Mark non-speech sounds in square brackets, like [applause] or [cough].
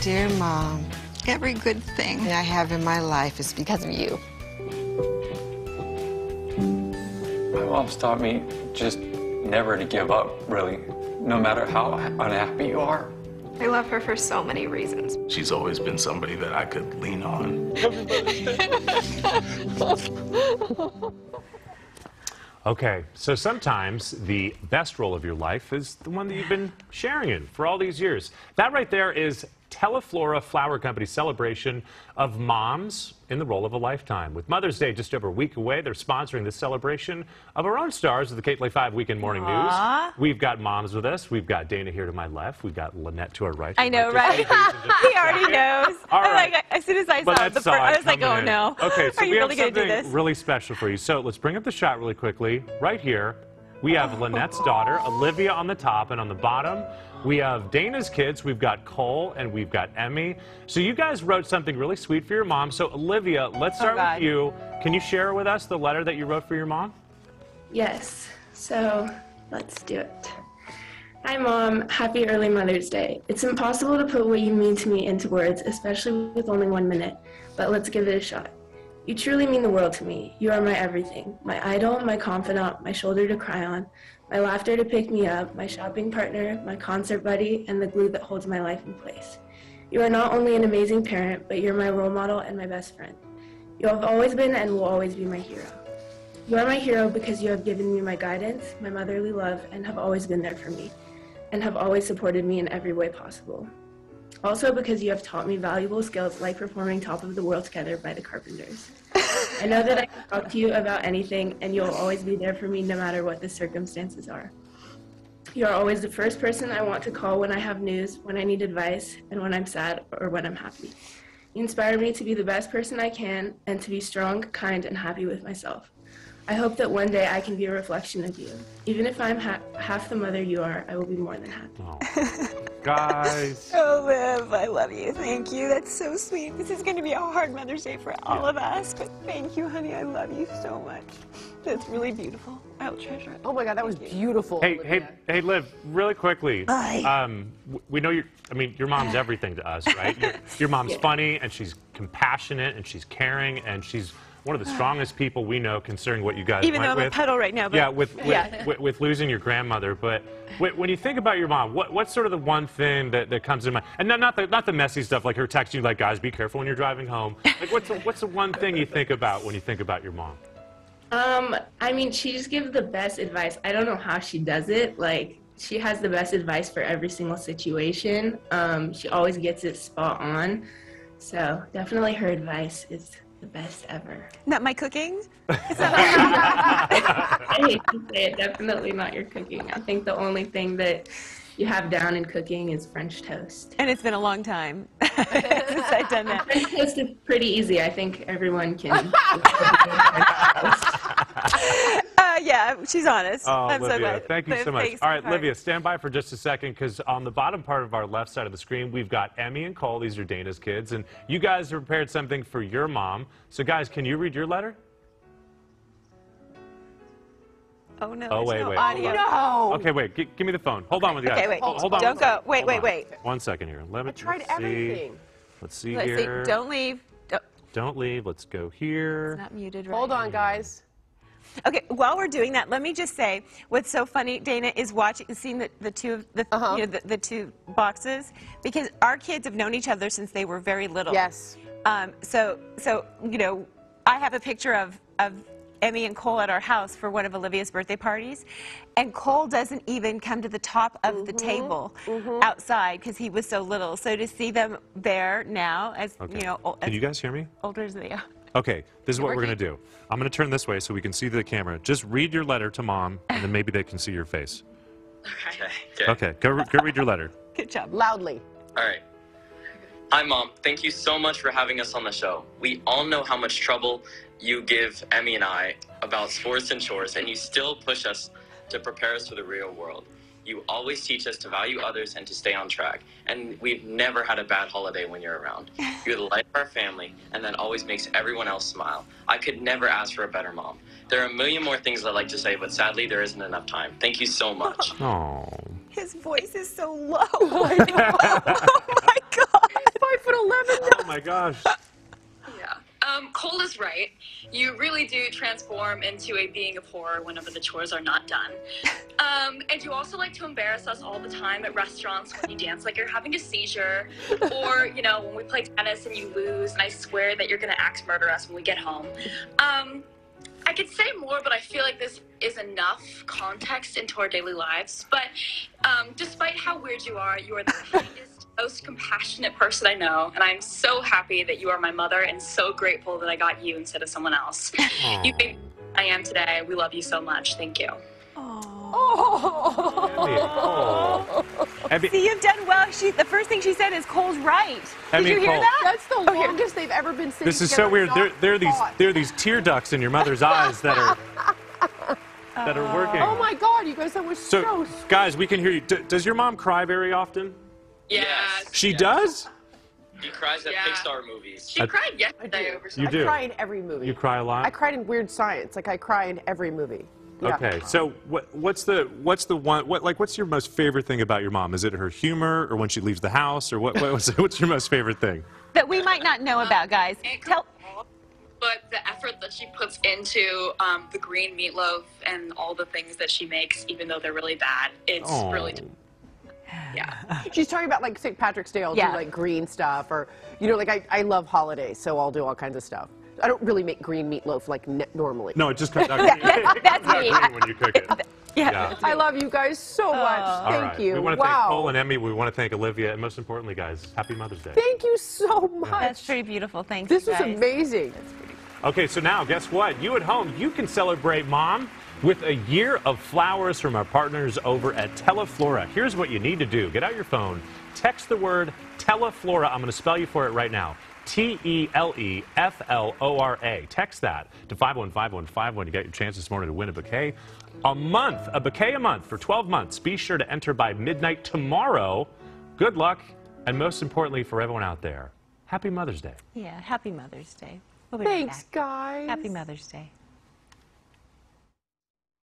Dear Mom, Every good thing. I have in my life is because of you. My mom's taught me just never to give up, really, no matter how unhappy you are. I love her for so many reasons. She's always been somebody that I could lean on. [laughs] Okay, so sometimes the best role of your life is the one that you've been sharing in for all these years. That right there is Teleflora Flower Company's celebration of moms in the role of a lifetime. With Mother's Day just over a week away, they're sponsoring the celebration of our own stars of the KTLA 5 Weekend Morning Aw. News. We've got moms with us. We've got Dayna here to my left. We've got Lynette to our right. I know, Would you like to right? say things [laughs] in just a he already [laughs] knows. All like, as soon as I saw Lynette the first, it I was like, oh in. no. Okay, [laughs] so Are we you have really going to do something this? really special for you. So let's bring up the shot really quickly. Right here, we have oh. Lynette's daughter, Olivia, on the top, and on the bottom, we have Dayna's kids. We've got Cole and we've got Emmy. So you guys wrote something really sweet for your mom. So Olivia, let's oh, start Oh, with you. Can you share with us the letter that you wrote for your mom? Yes, so let's do it. Hi, Mom. Happy early Mother's Day. It's impossible to put what you mean to me into words, especially with only one minute, but let's give it a shot. You truly mean the world to me. You are my everything my idol, my confidant, my shoulder to cry on, my laughter to pick me up, my shopping partner, my concert buddy, and the glue that holds my life in place. You are not only an amazing parent, but you're my role model and my best friend. You have always been and will always be my hero. You are my hero because you have given me my guidance, my motherly love, and have always been there for me, and have always supported me in every way possible. Also, because you have taught me valuable skills like performing Top of the World Together by the Carpenters. I know that I can talk to you about anything, and you'll always be there for me no matter what the circumstances are. You are always the first person I want to call when I have news, when I need advice, and when I'm sad or when I'm happy. You inspire me to be the best person I can and to be strong, kind, and happy with myself. I hope that one day I can be a reflection of you. Even if I'm ha- half the mother you are, I will be more than happy. Oh. [laughs] Guys. Oh, Liv, I love you. Thank you. That's so sweet. This is going to be a hard Mother's Day for all of us, but thank you, honey. I love you so much. That's really beautiful. I'll treasure it. Oh my God, that was beautiful. Hey, hey, Olivia. hey, Liv, really quickly. Aye. Um, we know you're, I mean, your mom's [sighs] everything to us, right? Your, your mom's [laughs] funny and she's compassionate and she's caring and she's one of the strongest people we know concerning what you guys Even though I'm a with. puddle right now, but Yeah, with with, Yeah. [laughs] with with losing your grandmother, but when you think about your mom, what what's sort of the one thing that, that comes to mind? And not not the not the messy stuff like her texting you like, guys, be careful when you're driving home. Like, what's the, what's the one thing you think about when you think about your mom? Um, I mean, she just gives the best advice. I don't know how she does it. Like, she has the best advice for every single situation. Um, she always gets it spot on. So, definitely her advice is the best ever. not my cooking. [laughs] I hate to say it, definitely not your cooking. I think the only thing that you have down in cooking is French toast. And it's been a long time [laughs] since I've done that. French toast is pretty easy. I think everyone can. [laughs] Yeah, she's honest. Oh, I'm so Olivia, glad. thank you so much. thanks, All right, sweetheart. Olivia, stand by for just a second because on the bottom part of our left side of the screen, we've got Emmy and Cole. These are Dayna's kids, and you guys have prepared something for your mom. So, guys, can you read your letter? Oh no. Oh, wait, no wait. audio. No. Okay, wait. G- give me the phone. Hold on with you guys. Okay, wait. Hold, hold on. Don't go. Wait, Hold wait, on. wait. One second here. Let me I tried let's see. everything. Let's see Let's see. here. Don't leave. Don't, Don't leave. Let's go here. not muted right Hold on, guys. Okay, while we're doing that, let me just say what's so funny, Dayna, is watching, seeing the, the two, the, Uh-huh. you know, the, the two boxes, because our kids have known each other since they were very little. Yes. Um, so, so you know, I have a picture of of Emmy and Cole at our house for one of Olivia's birthday parties, and Cole doesn't even come to the top of the Mm-hmm. table outside because he was so little. So to see them there now, as Okay. you know, ol- Can you guys hear me? older as they are. Okay, this is what we're going to do. I'm going to turn this way so we can see the camera. Just read your letter to mom, and then maybe they can see your face. Okay. Okay, go, re- go read your letter. [laughs] Good job. Loudly. All right. Hi, Mom. Thank you so much for having us on the show. We all know how much trouble you give Emmy and I about sports and chores, and you still push us to prepare us for the real world. You always teach us to value others and to stay on track. And we've never had a bad holiday when you're around. You're the light of our family, and that always makes everyone else smile. I could never ask for a better mom. There are a million more things I'd like to say, but sadly, there isn't enough time. Thank you so much. [laughs] Oh. His voice is so low. [laughs] oh my god. [laughs] Five foot eleven. Oh my gosh. Um, Cole is right. You really do transform into a being of horror whenever the chores are not done. Um, and you also like to embarrass us all the time at restaurants when you dance like you're having a seizure, or you know when we play tennis and you lose, and I swear that you're gonna axe murder us when we get home. Um, I could say more, but I feel like this is enough context into our daily lives. But um, despite how weird you are, you are the [laughs] kindest, most compassionate person I know, and I'm so happy that you are my mother, and so grateful that I got you instead of someone else. You made I am today. We love you so much. Thank you. Oh. Abby, oh. See, you've done well. She, the first thing she said is Cole's right. I Did mean, you hear Cole- that? That's the Oh, here. longest they've ever been sitting this is so weird. There, there are these there are these tear ducts in your mother's eyes that are [laughs] that are working. Oh my God, you guys, that was so, So, sweet. guys, we can hear you. D- does your mom cry very often? Yes. She Yes. does. He cries at Yeah. Pixar movies. She I- cried yesterday over You do. I cry in every movie. You cry a lot. I cried in Weird Science. Like I cry in every movie. Yeah. Okay, so what, what's the what's the one what like what's your most favorite thing about your mom? Is it her humor, or when she leaves the house, or what? What's, [laughs] what's your most favorite thing? That we might not know about, guys. Tell. But the effort that she puts into um, the green meatloaf and all the things that she makes, even though they're really bad, it's Oh. really. Yeah. [laughs] She's talking about like St. Patrick's Day. I'll Yeah. do like green stuff, or you know, like I, I love holidays, so I'll do all kinds of stuff. I don't really make green meatloaf like normally. No, it just comes out, [laughs] that's it comes out me. green when you cook it. Yeah. I love you guys so oh. much. All Thank right. you. We want to wow. thank Cole and Emmy. We want to thank Olivia, and most importantly, guys, Happy Mother's Day. Thank you so much. That's pretty beautiful. Thanks. This you was guys. amazing. Okay, so now guess what? You at home, you can celebrate mom with a year of flowers from our partners over at Teleflora. Here's what you need to do get out your phone, text the word Teleflora. I'm going to spell you for it right now. T E L E F L O R A. Text that to 515151 to get your chance this morning to win a bouquet. A month, a bouquet a month for 12 months. Be sure to enter by midnight tomorrow. Good luck, and most importantly for everyone out there, Happy Mother's Day. Yeah. Happy Mother's Day. We'll be right Thanks, back. guys. Happy Mother's Day.